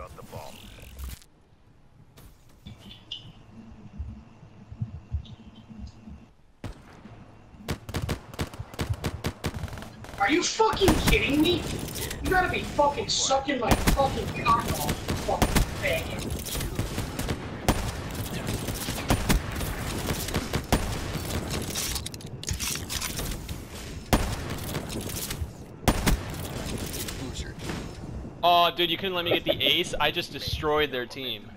up the bomb. Are you fucking kidding me? You gotta be fucking sucking my fucking cock Oh, dude, you couldn't let me get the ace. I just destroyed their team.